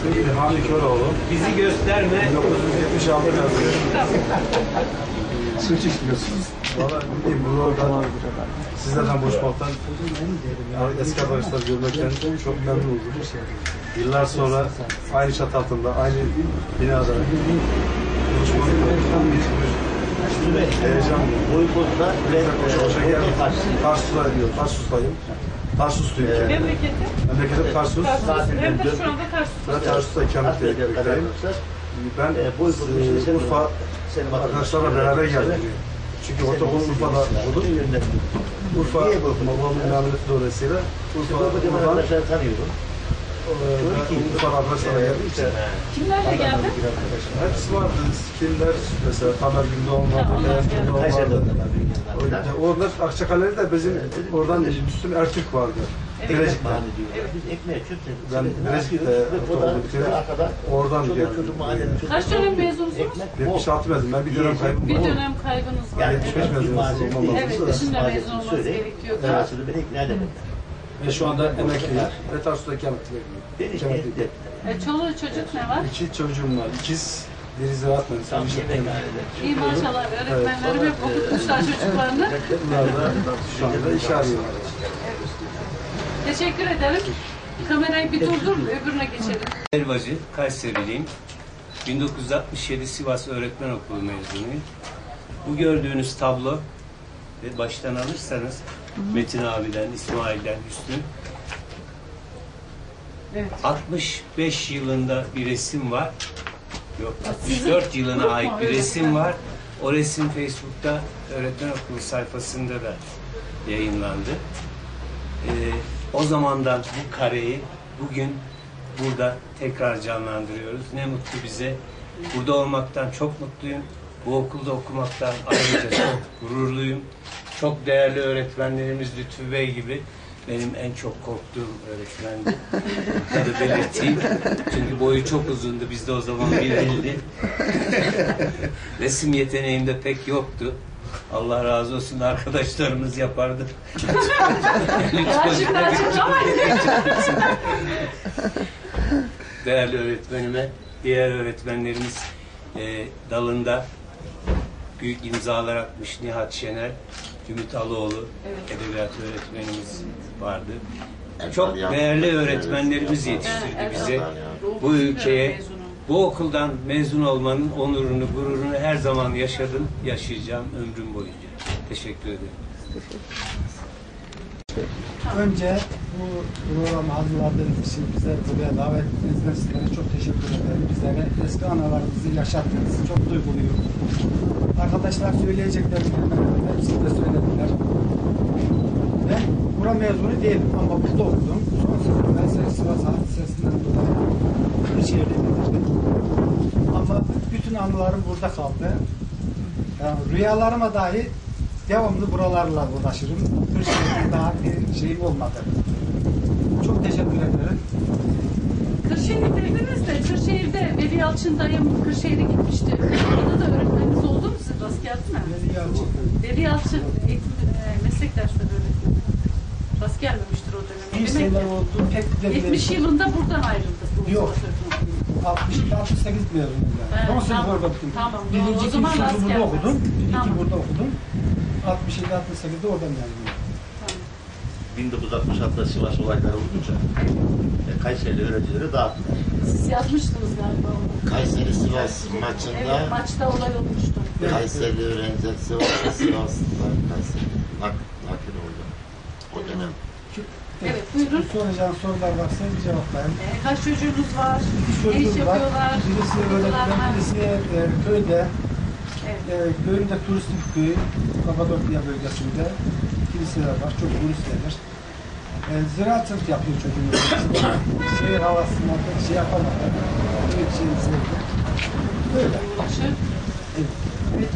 İsmi İlhami Köroğlu. Bizi gösterme. 1976 yazıyor. Su içmiyorsunuz. Valla bileyim bunu orada sizlerden buluşmaktan, eski arkadaşlar görmekten çok memnun oldum. Yıllar sonra aynı çatı altında, aynı binada buluşmak heyecan. Boykotla. Tarsus'ta diyor, Tarsus'tayım. Tarsusluyum kendim. Memleketi. Memleketim Tarsus. Tarsus. Hem de şu anda Tarsus'ta. Ben Tarsus'ta ikamet etmekteyim. Ben e, Urfa arkadaşlarla beraber geldim. Çünkü ortaokul Urfa'da okudum. Urfa babamın memleketi dolayısıyla Urfa'dan tanıyorum. e, Urfa'da arkadaşlarla geldim. Kimlerle geldi? Hepsi vardı. Kimler mesela Tamer Gündoğan vardı, Beyaz Gündoğan vardı. Öyle- Onlar Akçakale'de de bizim oradan Müslüm Ertürk vardı. Bilecik'te. Biz ekmeğe çöpte. Ben Bilecik'te ortaokulu bitirdim. Oradan geldim. Kaç dönem mezunsunuz? 76 mezun. Ben bir dönem kaybım Bir var. dönem kaybınız var. Yani Yani Evet. 75 mezun olmam Evet, şimdi mezun olmanız gerekiyor. Karşılığı beni ikna edemedi. Ve şu anda emekliyim. Ve Tarsus'ta ikamet Beni etti. E, çoluğu çocuk ne var? İki çocuğum var. İkiz, biri ziraat mühendisi. Tam bir şey. İyi maşallah. Öğretmenlerim hep okutmuşlar çocuklarını. Bunlar da şu anda iş arıyorlar. Teşekkür ederim. Kamerayı bir durdur, öbürüne geçelim. Elvacı, Kayseriliyim. 1967 Sivas Öğretmen Okulu mezunuyum. Bu gördüğünüz tablo ve baştan alırsanız Metin abiden, İsmail'den, Hüsnü Evet. 65 yılında bir resim var. Yok 64 yılına ait bir resim var. O resim Facebook'ta öğretmen okulu sayfasında da yayınlandı. Ee, o zamandan bu kareyi bugün burada tekrar canlandırıyoruz. Ne mutlu bize. Burada olmaktan çok mutluyum. Bu okulda okumaktan ayrıca çok gururluyum. Çok değerli öğretmenlerimiz Lütfü Bey gibi benim en çok korktuğum öğretmendi. Da belirteyim. Çünkü boyu çok uzundu. Bizde o zaman bir eldi. Resim yeteneğim de pek yoktu. Allah razı olsun arkadaşlarımız yapardı. Değerli öğretmenime, diğer öğretmenlerimiz e, dalında büyük imzalar atmış Nihat Şener, Ümit Aloğlu, edebiyat öğretmenimiz vardı. Çok değerli öğretmenlerimiz yetiştirdi bize. Bu ülkeye, bu okuldan mezun olmanın onurunu, gururunu her zaman yaşadım, yaşayacağım ömrüm boyunca. Teşekkür ederim. Önce bu programı hazırladığınız için bize buraya davet ettiğinizden sizlere çok teşekkür ederim. Bizlere eski analarımızı yaşattınız. Çok duyguluyum. Arkadaşlar söyleyeceklerini hepsini de söylediler. Ben bura mezunu değilim ama burada okudum. Son sınıf Kayseri Sivas Hadisesi'nden dolayı Kırşehir'de bitirdim. Ama bütün anılarım burada kaldı. Yani rüyalarıma dahi devamlı buralarla uğraşırım. Kırşehir'de daha bir şeyim olmadı. Çok teşekkür ederim. Kırşehir'deydiniz de, Kırşehir'de Veli Yalçın dayım Kırşehir'e gitmişti. Orada da öğretmeniniz oldu mu siz? Rast geldi mi? Veli Yalçın. Veli Yalçın eğitim, e, meslek dersleri öğretmeni. Rast gelmemiştir o döneme. Bir ki oldu. Pek de 70 yılında buradan ayrıldı. Yok. Sivas Öğretmen Okulu. 60, 68 mezunuyum ben. Evet, Son sınıf tamam. orada bitirdim. Tamam. Birinci, O zaman rast burada gelmez. okudum. Birinci Tamam. burada okudum. 67, 68'de oradan mezunum. 1966'da Sivas olayları olunca e, Kayseri öğrencileri dağıttılar. Siz yazmıştınız galiba onu. Kayseri Sivas maçında Evet, maçta olay olmuştu. Kayseri öğrenciler Sivas'ta Sivas'ta Kayseri nak, nakil oldu. O dönem. Evet, buyurun. Soracağın sorular varsa bir cevaplayayım. E, kaç çocuğunuz var? İki Ne iş çocuğum var. yapıyorlar? Birisi öğretmen, mı? birisi e, köyde. Evet. E, köyünde turistik köy, Kapadokya bölgesinde kiliseler var, çok turist gelir. E, ziraatçılık yapıyor çocuğumuz. Şehir havasına pek şey yapamadı. Köy şeyini sevdi. Böyle. Evet. Evet.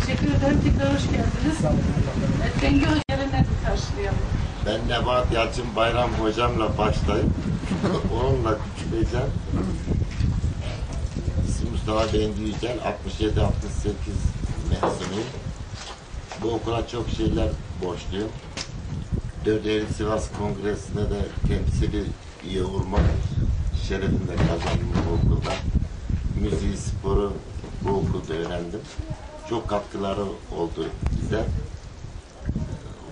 Teşekkür ederim. Tekrar hoş geldiniz. Sağ olun. Evet, Bengi Hoca'yla karşılayalım. Ben Nebahat Yalçın Bayram hocamla başlayıp onunla küçüleceğim. Mustafa Bengi Yücel, 67-68 mezunuyum. Bu okula çok şeyler borçluyum. 4 Eylül Sivas Kongresi'ne de temsili üye olmak şerefini de kazandım bu okulda. Müziği, sporu bu okulda öğrendim. Çok katkıları oldu bize.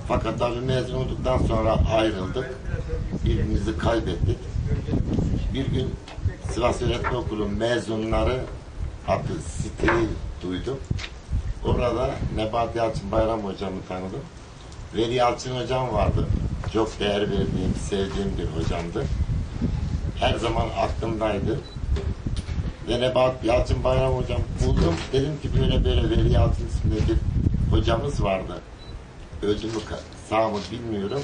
Fakat tabii mezun olduktan sonra ayrıldık. Birbirimizi kaybettik. Bir gün Sivas Öğretmen Okulu mezunları adı siteyi duydum. Orada Nebati Yalçın Bayram hocamı tanıdım. Veli Yalçın hocam vardı. Çok değer verdiğim, sevdiğim bir hocamdı. Her zaman aklımdaydı. Ve Nebahat Yalçın Bayram hocam buldum. Dedim ki böyle böyle Veli Yalçın isminde bir hocamız vardı. Öldü sağ mı bilmiyorum.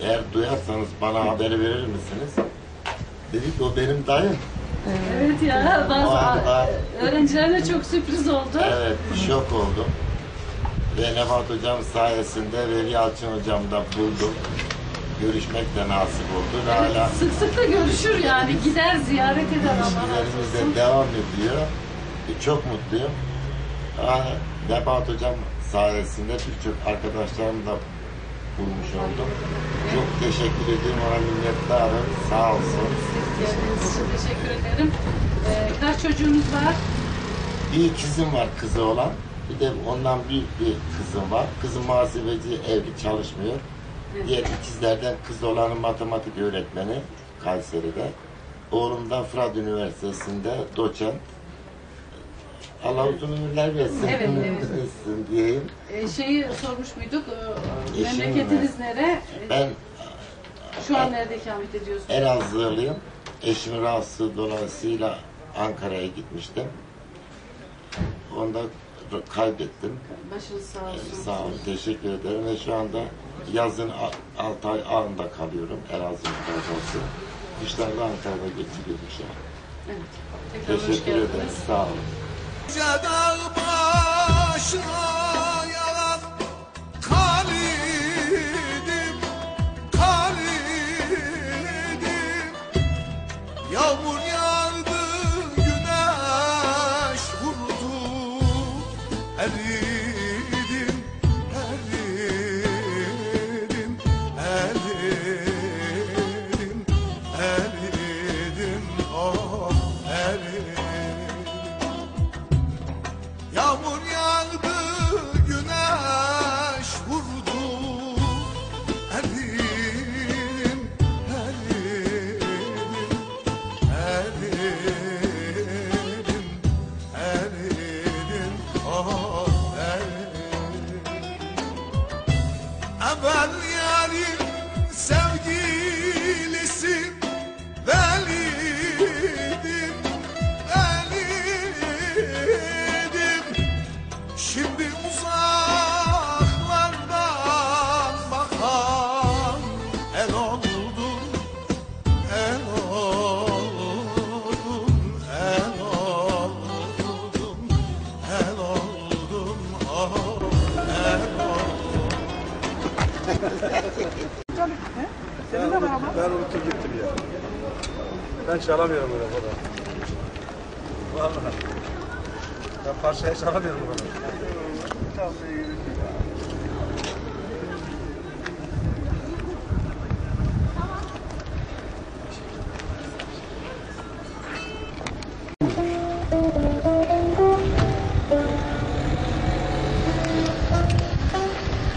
Eğer duyarsanız bana haber verir misiniz? Dedik o benim dayım. Evet ya bazı öğrencilerine çok sürpriz oldu. evet şok oldum. Ve Nebat hocam sayesinde Veli Yalçın hocam da buldum. Görüşmek de nasip oldu. Ve hala Sık sık da görüşür yani gider ziyaret eder Allah razı ilişkilerimiz de devam ediyor. E, Çok mutluyum. Aa, Nebat hocam sayesinde birçok arkadaşlarım da bulmuş oldum. Çok teşekkür ediyorum ona minnettarım. Sağ olsun. Teşekkür ederim. Ee, kaç çocuğunuz var? Bir kızım var kızı olan. Bir de ondan büyük bir kızım var. Kızım muhasebeci evli çalışmıyor. Diğer ikizlerden kız olanın matematik öğretmeni Kayseri'de. Oğlum da Fırat Üniversitesi'nde doçent. Allah uzun ömürler versin. Evet, evet. Versin diyeyim. Ee, şeyi sormuş muyduk? Ee, Eşim memleketiniz nere? Ee, Ben Şu an nerede ikamet ediyorsunuz? Elazığlıyım. Eşimin rahatsızlığı dolayısıyla Ankara'ya gitmiştim. Onu da kaybettim. Başınız sağ olsun. Sağ olun, teşekkür ederim ve şu anda yazın 6 ay ağında kalıyorum Elazığ Müdafası. Kışlarda Ankara'da geçiriyorum şu an. Evet. Tekrar Teşekkür ederim, sağ olun. Dağ başına Ben çalamıyorum öyle kadar. Vallahi. Ben parçayı çalamıyorum bu kadar.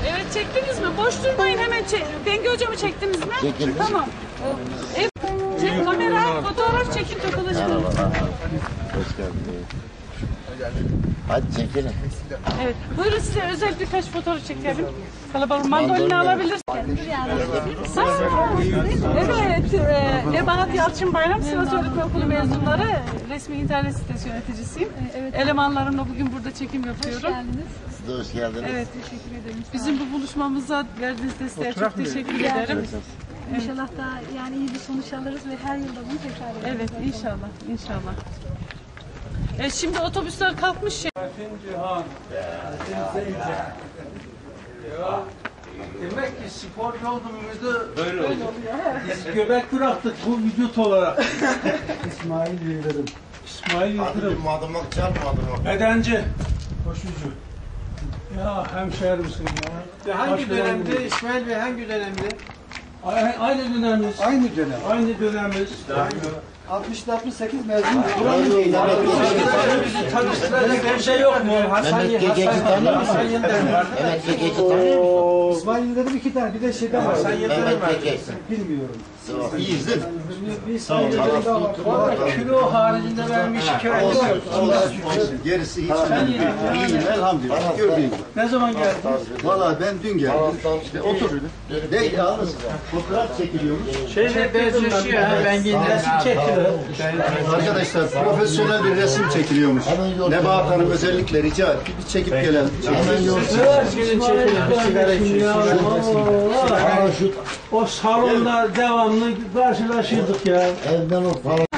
Evet çektiniz mi? Boş durmayın hemen çek. Bengü hocamı çektiniz mi? Çekildim. Tamam. Ee, Evet. Çek kamera, fotoğraf çekin takılışını. Hoş geldiniz. Hadi çekelim. Evet. Buyurun size özel birkaç fotoğraf çekelim. Kalabalık mandolini alabilirsiniz. Evet. E, Nebahat Yalçın Bayram Sivas Öğretmen Okulu mezunları. Resmi internet sitesi yöneticisiyim. Elemanlarımla bugün burada çekim yapıyorum. Siz de hoş geldiniz. Evet. Teşekkür ederim. Bizim bu buluşmamıza verdiğiniz desteğe çok teşekkür ederim. İnşallah da yani iyi bir sonuç alırız ve her yılda bunu tekrar ederiz. Evet inşallah inşallah. E, şimdi otobüsler kalkmış ya. Demek ki sporcu olduğumuzu böyle oluyor. Biz göbek bıraktık bu vücut olarak. İsmail Yıldırım. İsmail Yıldırım. madımak çal madımak. Bedenci. Koşucu. Ya hemşehrimsin ya. Ve hangi Başka dönemde dönemde? İsmail Bey hangi dönemde? Aynı, aynı dönemimiz. Aynı dönem. Aynı dönemiz. 60-68 mezun. Tanıştıracak bir şey yok mu? Hasan Mehmet Gece Hasan- iki tane mi? Hasan Yıldırım vardı. Mehmet Gececi tanıyor musun? İsmail Yıldırım iki tane bir de şeyden var. Mehmet. Gececi. Bilmiyorum. İyiyiz değil mi? Bir İsmail Yıldırım daha var. Valla kilo haricinde benim bir şikayetim yok. Gerisi hiç önemli değil. İyiyim elhamdülillah. Gördüğün gibi. Ne zaman geldin? Valla ben dün geldim. İşte otur. Ne yalnız fotoğraf çekiliyormuş. Şeyle benzeşiyor ben giydim. Resim çekiyor. Arkadaşlar profesyonel bir resim çekiliyormuş. Nebahat Hanım özellikle rica etti. Bir çekip içiyor. O salonda devamlı karşılaşıyorduk ya. Evden o falan.